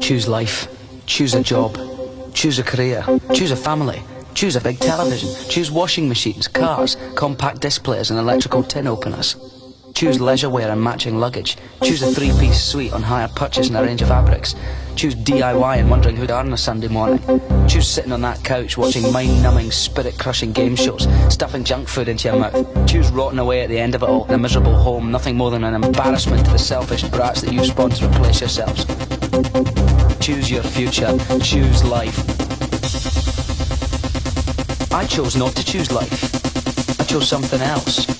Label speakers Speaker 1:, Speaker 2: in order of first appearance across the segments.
Speaker 1: Choose life. Choose a job. Choose a career. Choose a family. Choose a big television. Choose washing machines, cars, compact disc players and electrical tin openers. Choose leisure wear and matching luggage. Choose a three-piece suite on hire purchase and a range of fabrics. Choose DIY and wondering who to earn on a Sunday morning. Choose sitting on that couch watching mind-numbing, spirit-crushing game shows, stuffing junk food into your mouth. Choose rotting away at the end of it all in a miserable home, nothing more than an embarrassment to the selfish brats that you've spawned to replace yourselves. Choose your future. Choose life. I chose not to choose life. I chose something else.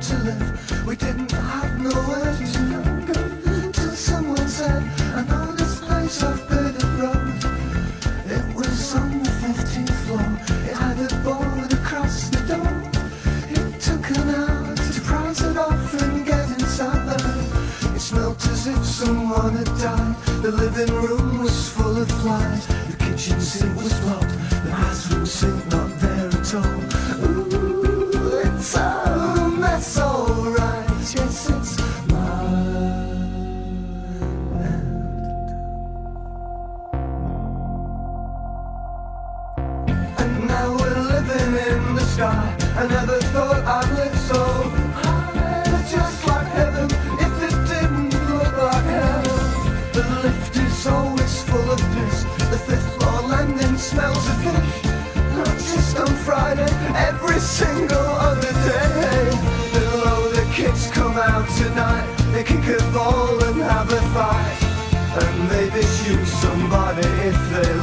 Speaker 1: to live. We didn't have nowhere to
Speaker 2: go
Speaker 3: till someone said, I know
Speaker 4: this place
Speaker 5: I've been it wrong. It was on
Speaker 3: the 15th floor. It
Speaker 6: had a board across the door. It took an hour to prise it off and get inside. It smelt as if someone had died. The living room was full of flies. The kitchen sink was blocked. The bathroom sink not there at all. single other day. Little The kids come out tonight, they kick a ball and have a fight. And maybe shoot somebody if they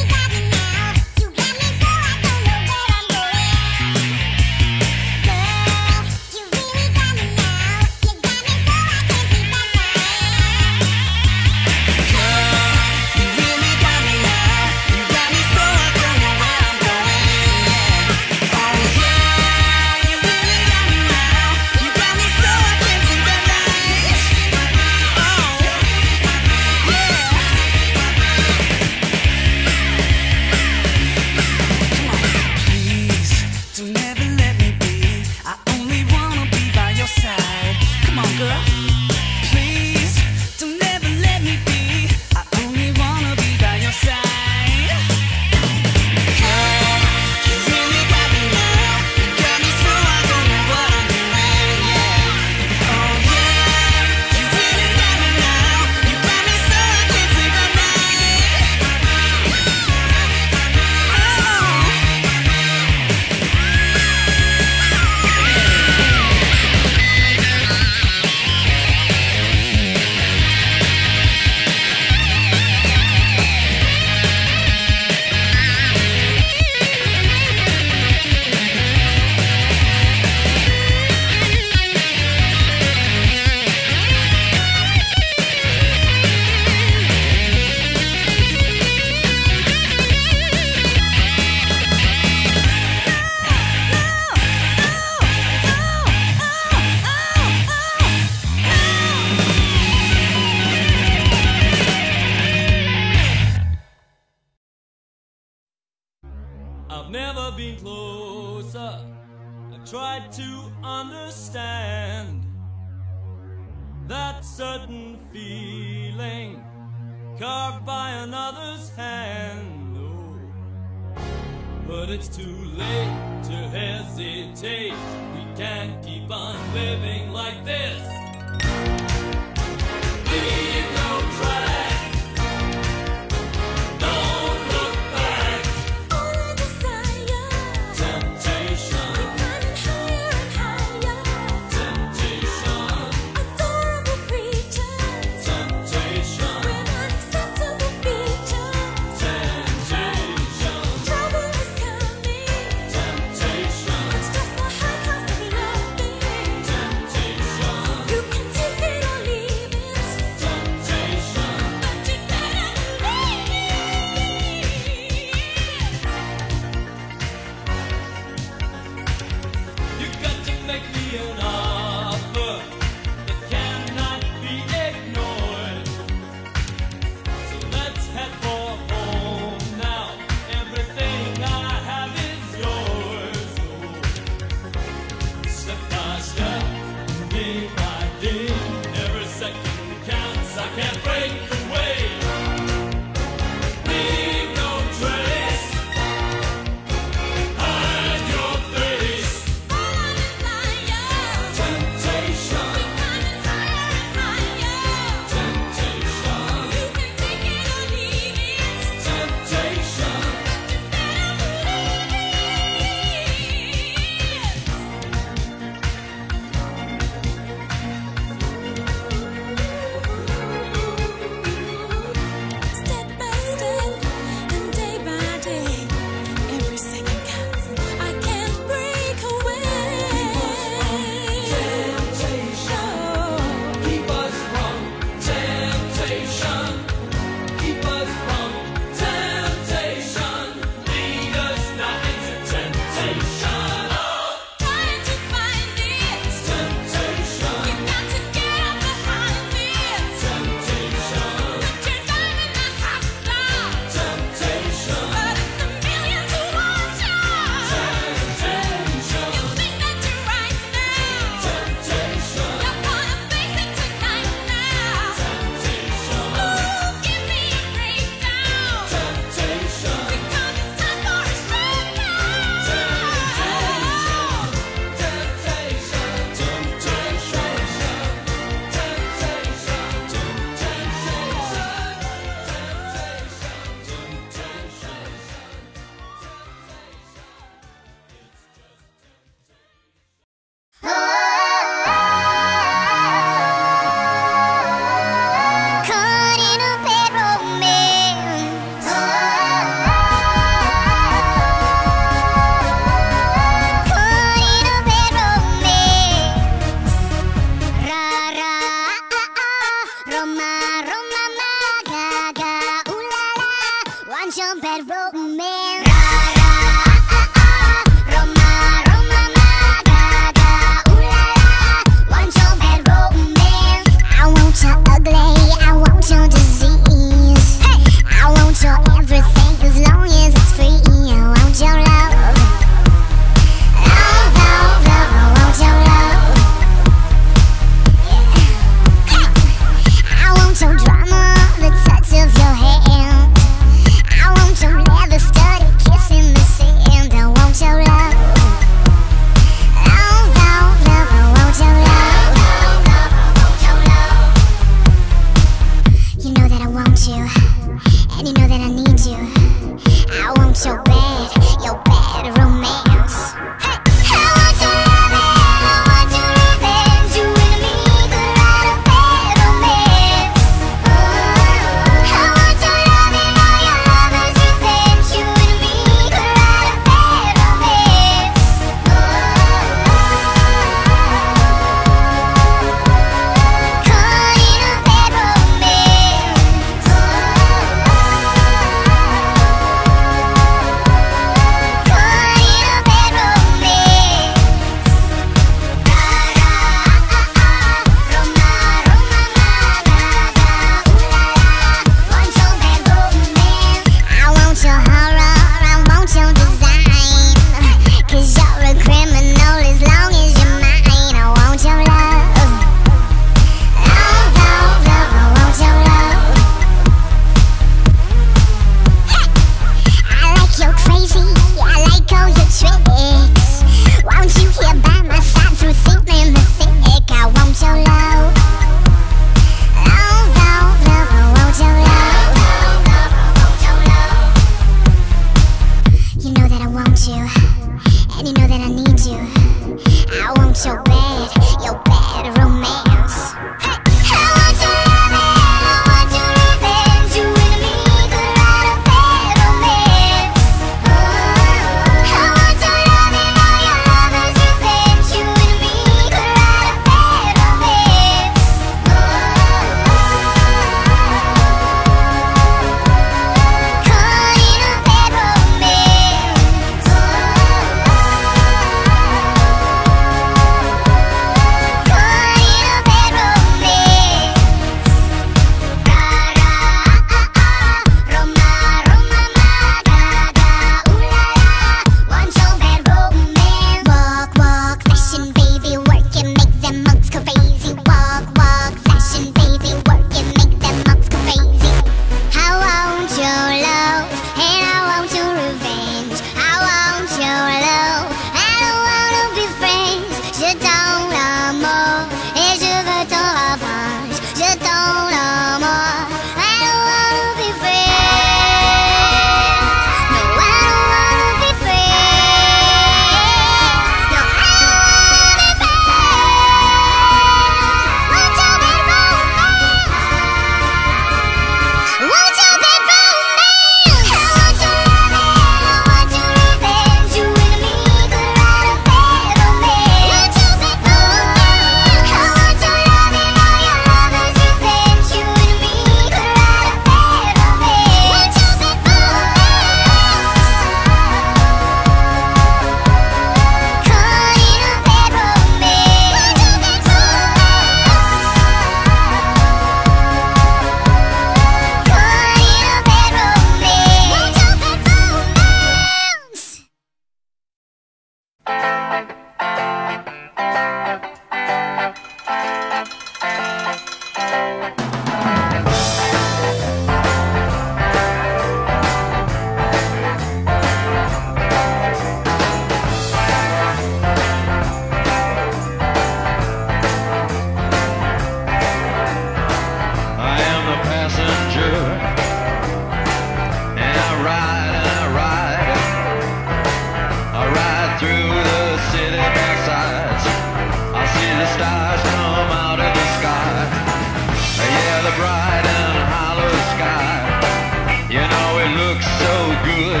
Speaker 6: I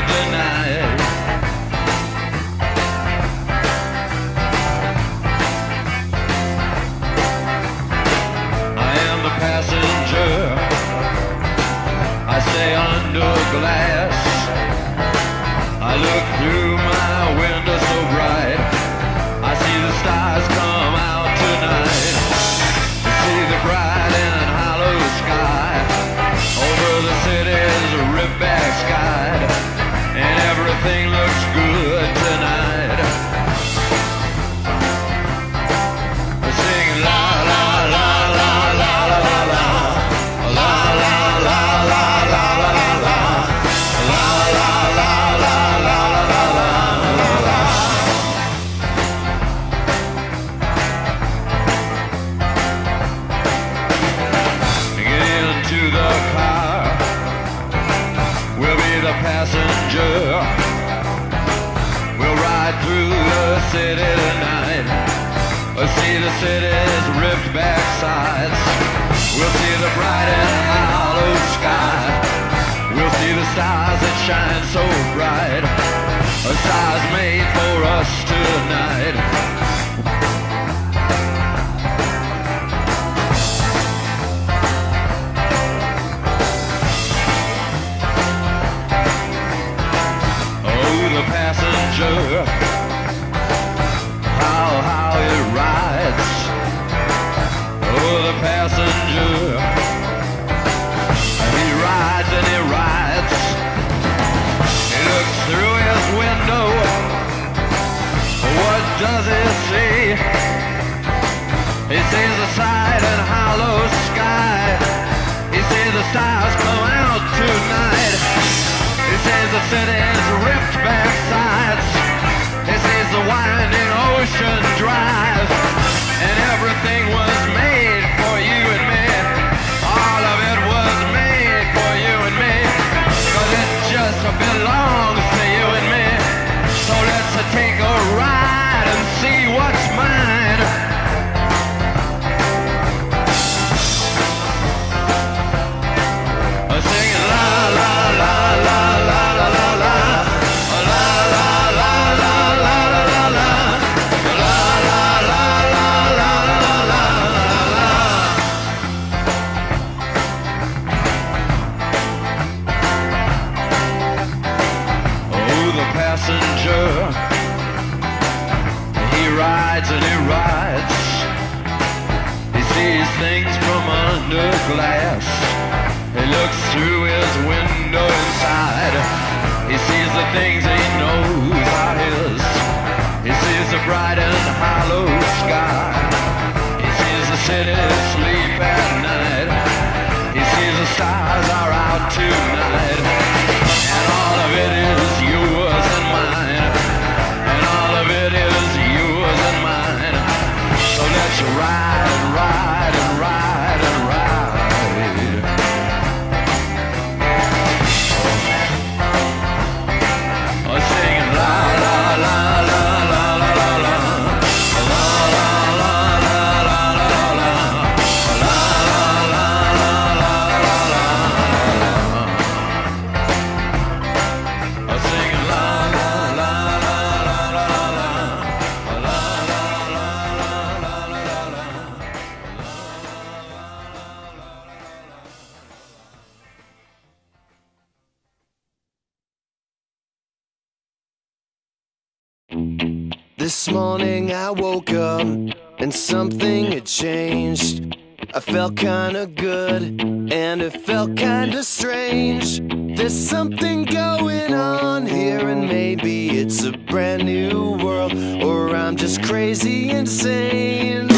Speaker 7: am the passenger. I stay under glass. shine so bright. A size made for us tonight. Oh, the passenger. hollow sky. He says the stars come out tonight. He says the city's ripped back sides. He says the winding ocean drives. And everything was made for you and me. All of it was made for you and me. Cause it just belongs to you and me. So let's take a ride and see what's mine. sees things from under glass. He looks through his window inside. He sees the things he knows are his. He sees the bright and hollow sky. He sees the city sleep at night. He sees the stars are out tonight.
Speaker 2: changed. I felt kinda good, and it felt kinda strange. There's something going on here, and maybe it's a brand new world, or I'm just crazy insane.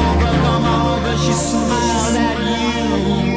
Speaker 8: over, come over. She smiled at you.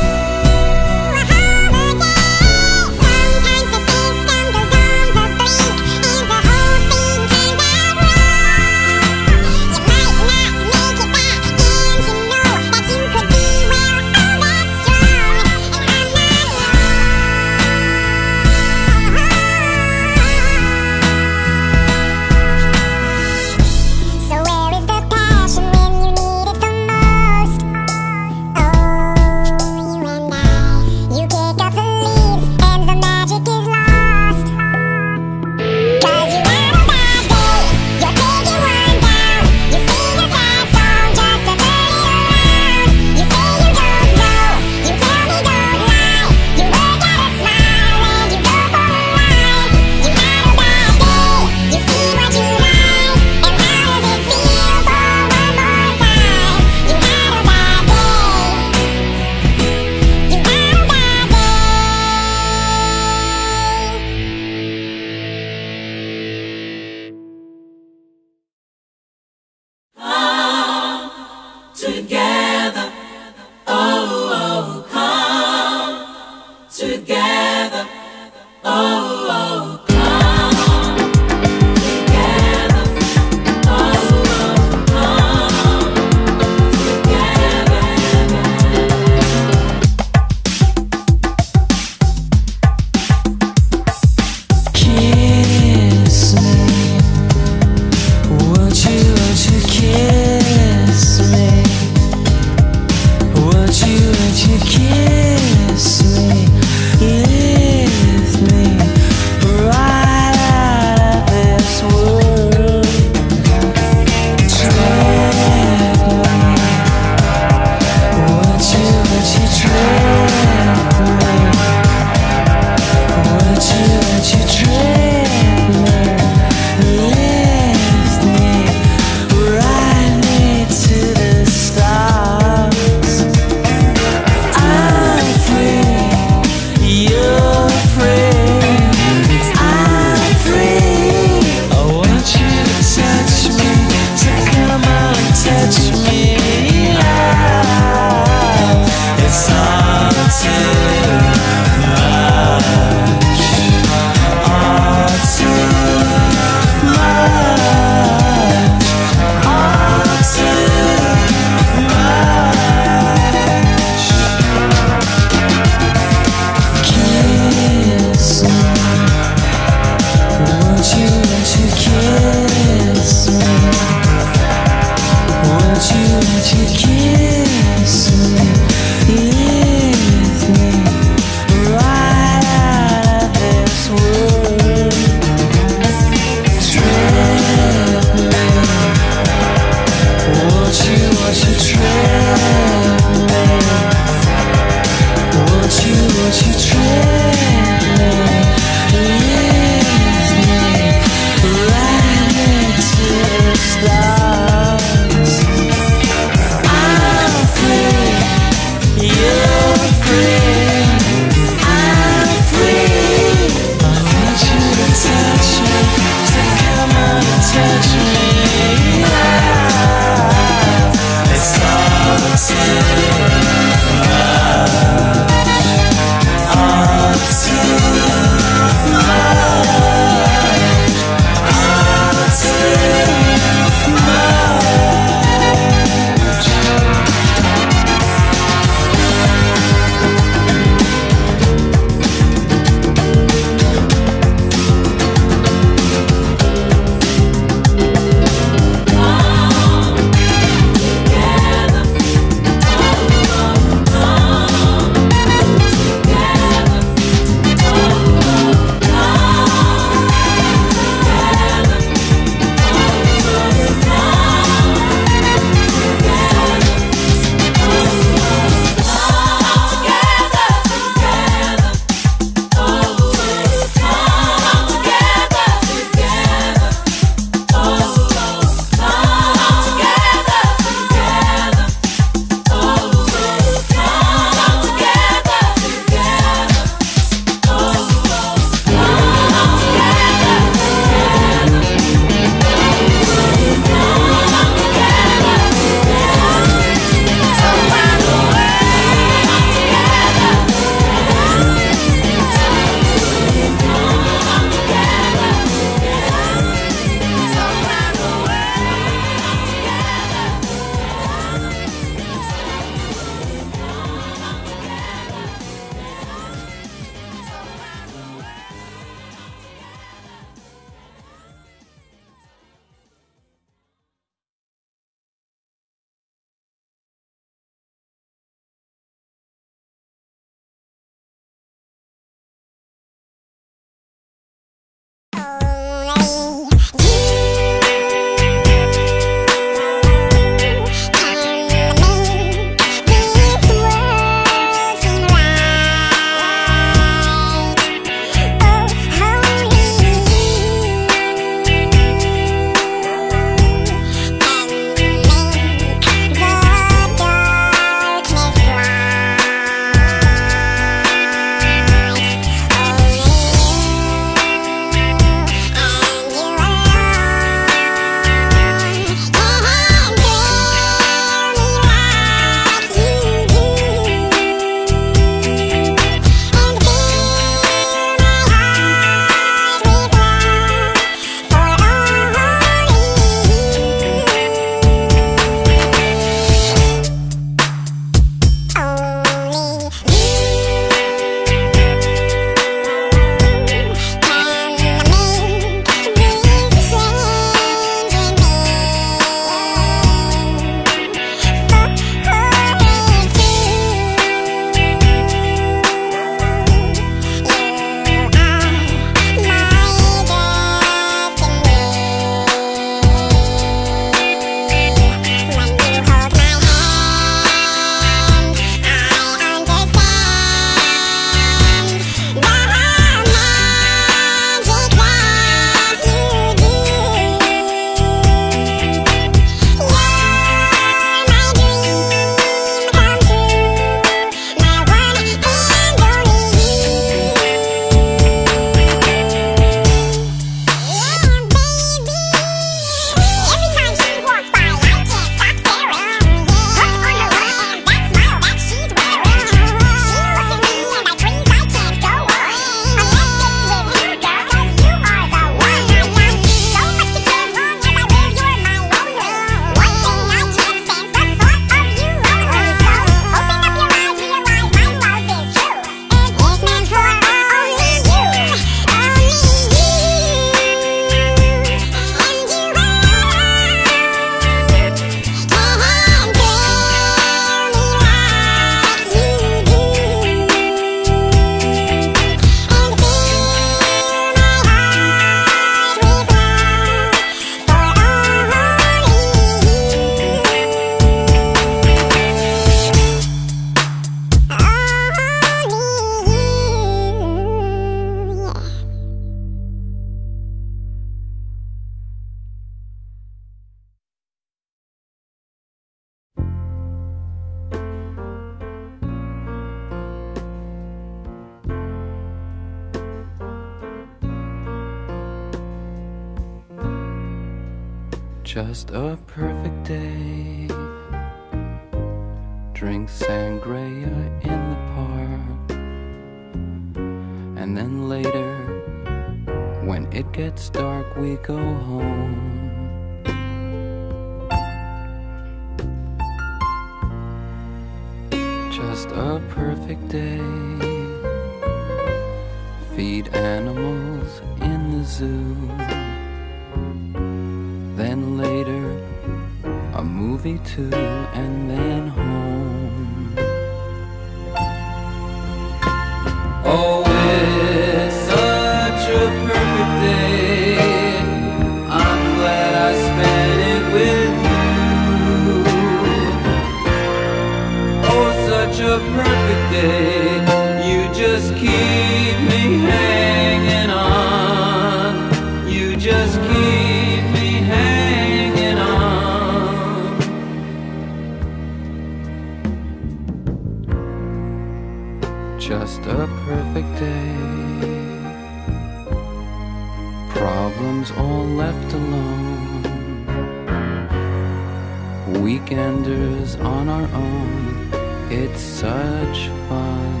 Speaker 6: such fun.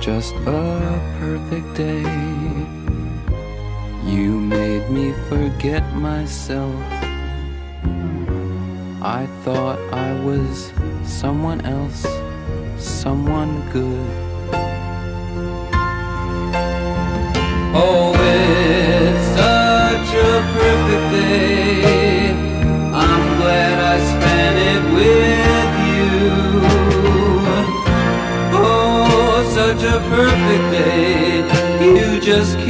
Speaker 6: Just a perfect day. You made me forget myself. I thought I was someone else, someone good. Oh. perfect day. You just keep.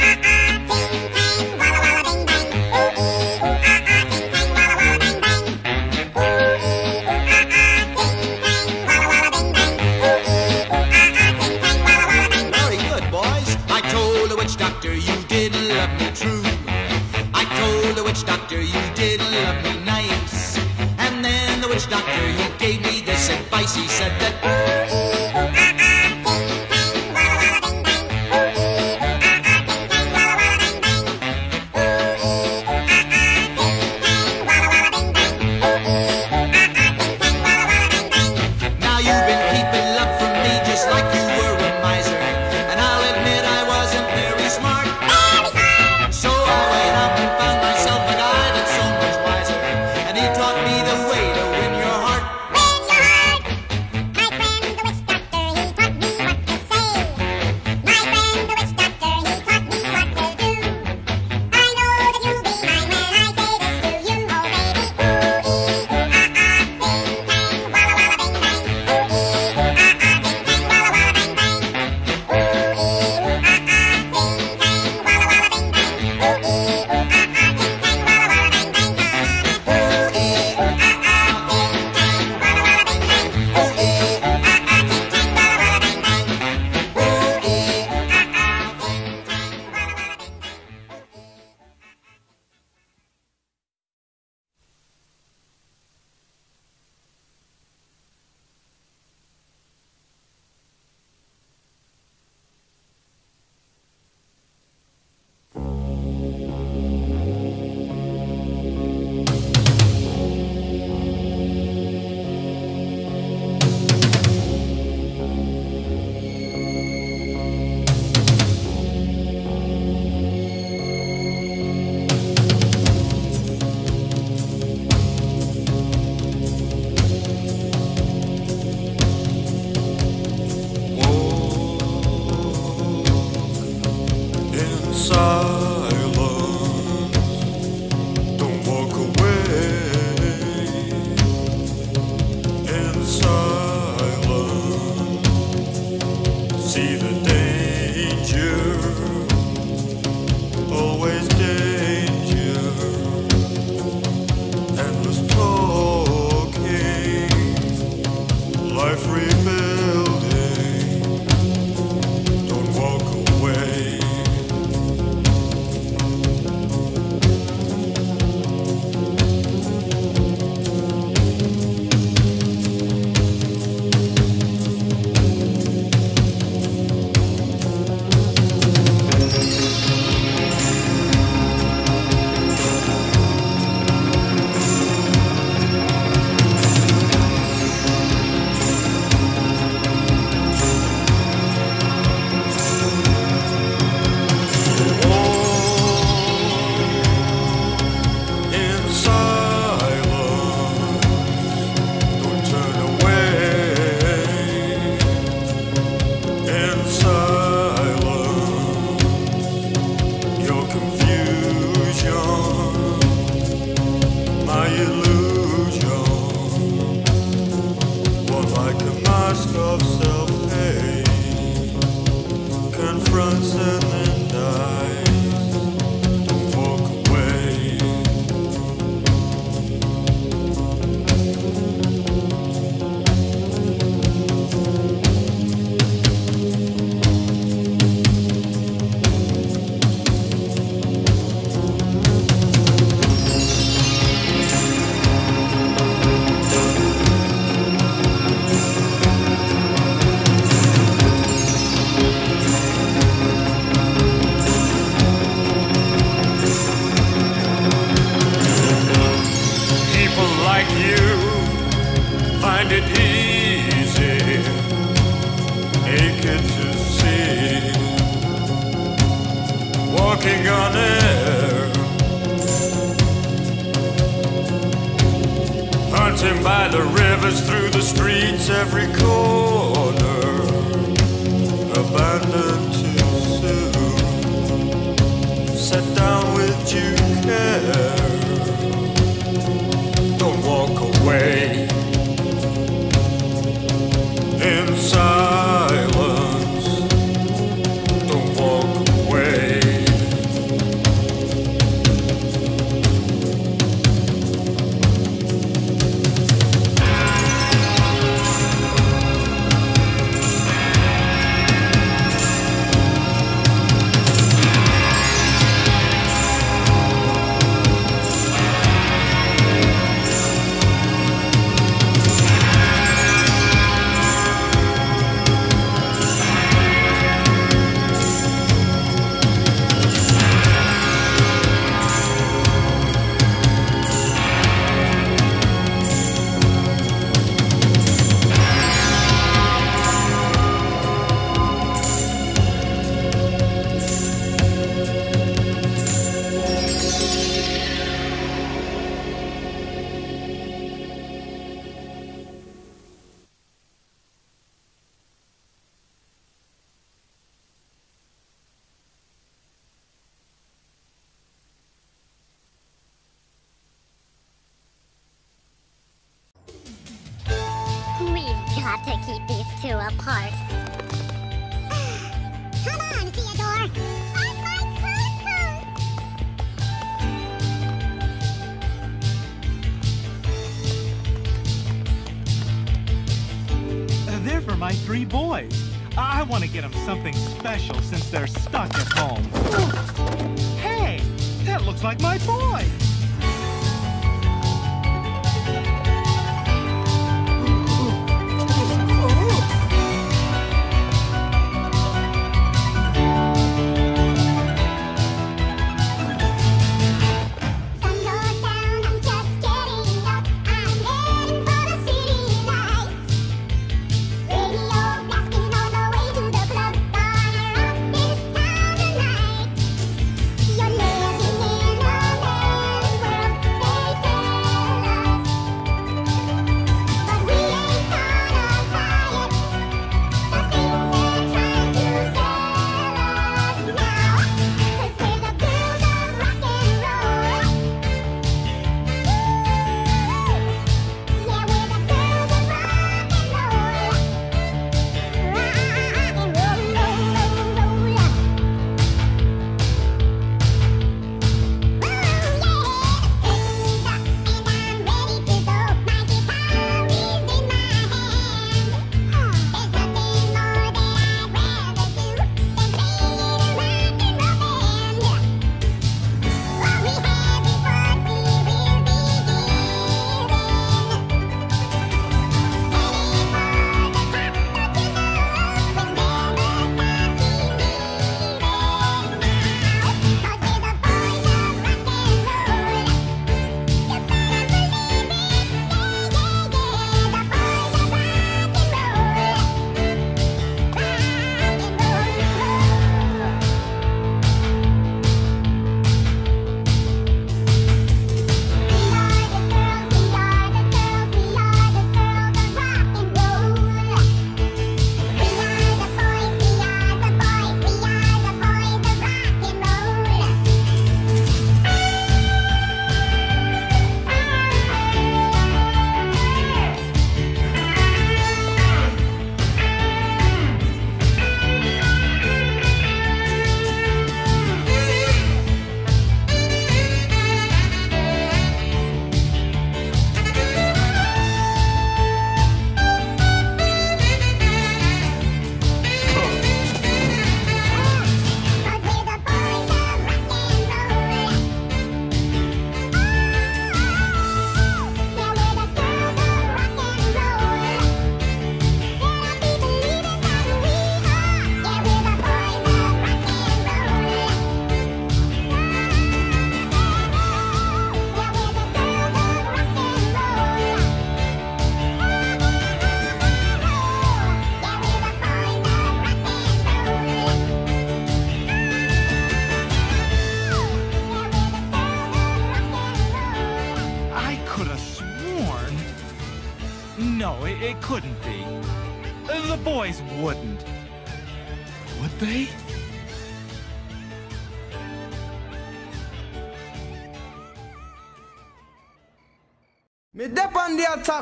Speaker 9: Spicy said that.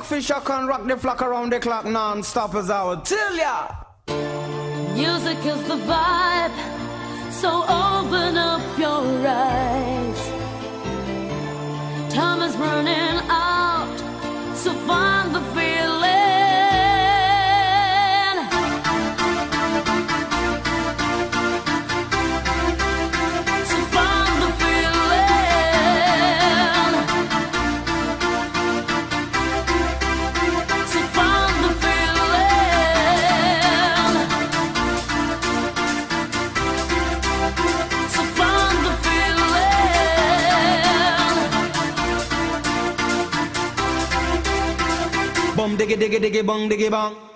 Speaker 10: Fisher can rock the flock around the clock non-stop as I would tell ya.
Speaker 11: Music is the vibe, so open up your eyes. Time is running
Speaker 10: diggy diggy diggy bong diggy bong.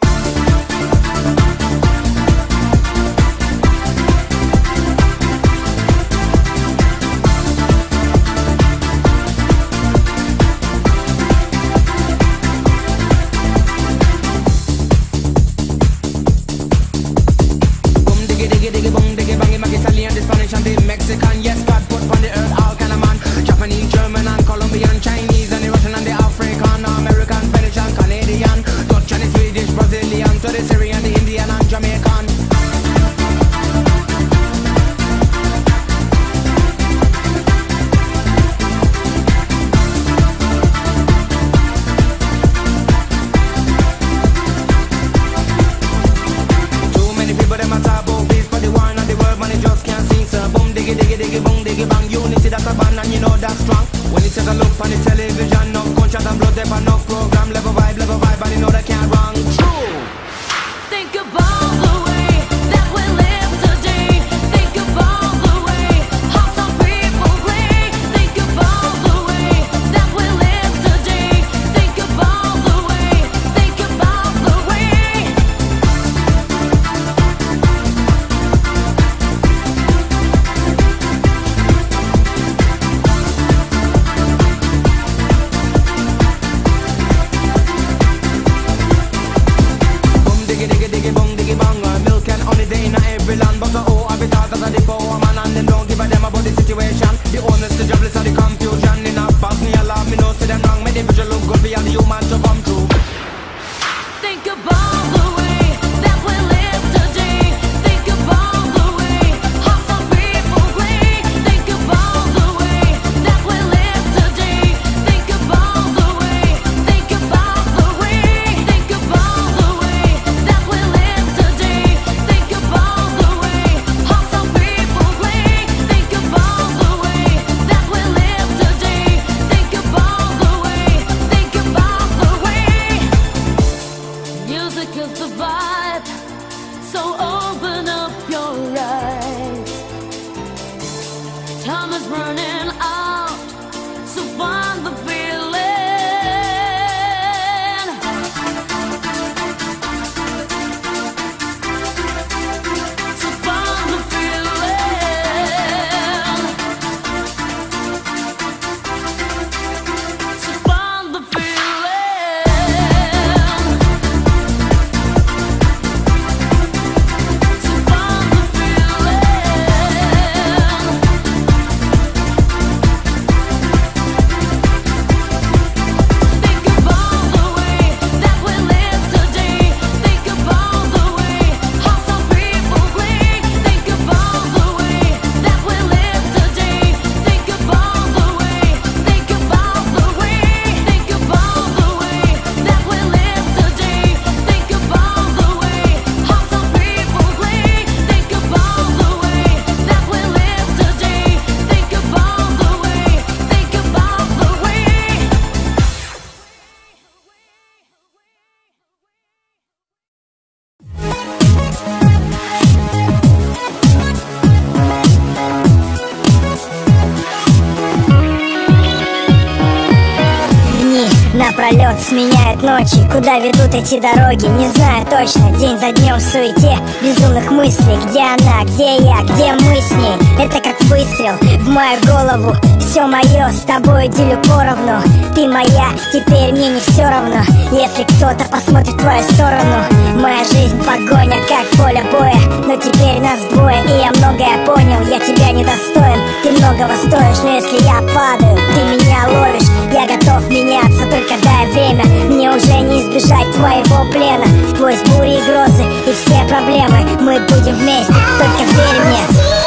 Speaker 12: Ночи. Куда ведут эти дороги, не знаю точно. День за днем в суете. Безумных мыслей. Где она, где я, где мы с ней? Это как выстрел в мою голову. Все мое с тобой делю поровну. Ты моя, теперь мне не все равно. Если кто-то посмотрит в твою сторону. Моя жизнь погоня, как поле боя. Но теперь нас двое, и я многое понял. Я тебя недостоин, ты многого стоишь Но если я падаю, ты меня ловишь Я готов меняться, только дай время Мне уже не избежать твоего плена. Сквозь бури и грозы и все проблемы. Мы будем вместе, только верь мне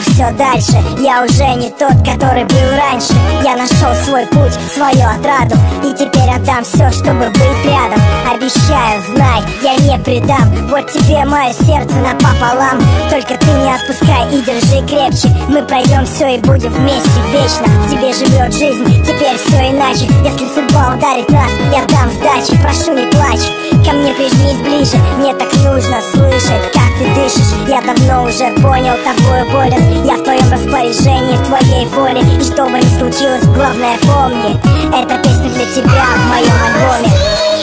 Speaker 12: все дальше. Я уже не тот, который был раньше Я нашел свой путь, свою отраду. И теперь отдам все, чтобы быть рядом. Обещаю, знай, я не предам. Вот тебе мое сердце напополам. Только ты не отпускай и держи крепче. Мы пройдем все и будем вместе вечно. В тебе живет жизнь, теперь все иначе. Если судьба ударит нас, я дам сдачи. Прошу, не плачь, ко мне прижмись ближе. Мне так нужно слышать, как ты дышишь. Я давно уже понял, тобою болен. Я в твоем распоряжении, в твоей воле. И что бы ни случилось, главное помни Эта песня для тебя в моем альбоме.